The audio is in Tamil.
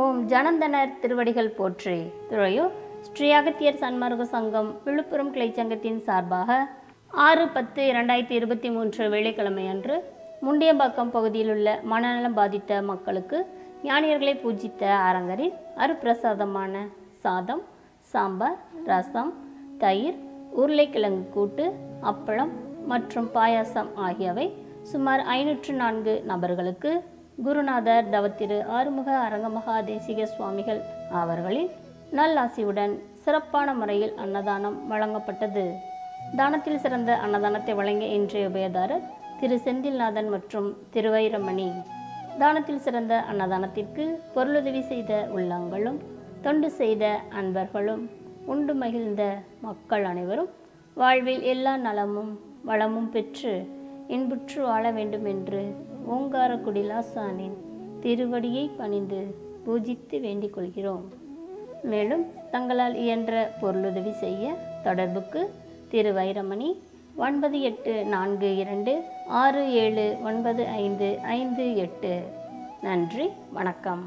ஓம் ஜனந்தனர் திருவடிகள் போற்றி. துறையூர் ஸ்ரீ அகத்தியர் சன்மார்க்க சங்கம் விழுப்புரம் கிளை சங்கத்தின் சார்பாக ஆறு பத்து இரண்டாயிரத்தி இருபத்தி மூன்று வெள்ளிக்கிழமை அன்று முண்டியம்பாக்கம் பகுதியில் உள்ள மனநலம் பாதித்த மக்களுக்கு ஞானியர்களை பூஜித்த அரங்கரில் அருப்பிரசாதமான சாதம் சாம்பார் ரசம் தயிர் உருளைக்கிழங்கு கூட்டு அப்பளம் மற்றும் பாயாசம் ஆகியவை சுமார் ஐநூற்று நான்கு நபர்களுக்கு குருநாதர் தவத்திரு ஆறுமுக அரங்கமகா தேசிக சுவாமிகள் அவர்களின் நல்லாசியுடன் சிறப்பான முறையில் அன்னதானம் வழங்கப்பட்டது. தானத்தில் சிறந்த அன்னதானத்தை வழங்கிய இன்றைய உபயதாரர் திரு செந்தில்நாதன் மற்றும் திருவைரமணி. தானத்தில் சிறந்த அன்னதானத்திற்கு பொருளுதவி செய்த உள்ளங்களும் தொண்டு செய்த அன்பர்களும் உண்டு மகிழ்ந்த மக்கள் அனைவரும் வாழ்வில் எல்லா நலமும் வளமும் பெற்று இன்புற்று வாழ வேண்டும் என்று ஓங்காரக்குடி திருவடியை பணிந்து பூஜித்து வேண்டிக் கொள்கிறோம். மேலும் தங்களால் இயன்ற பொருளுதவி செய்ய தொடர்புக்கு திரு வைரமணி ஒன்பது எட்டு நான்கு இரண்டு ஆறு ஏழு ஒன்பது ஐந்து ஐந்து எட்டு. நன்றி வணக்கம்.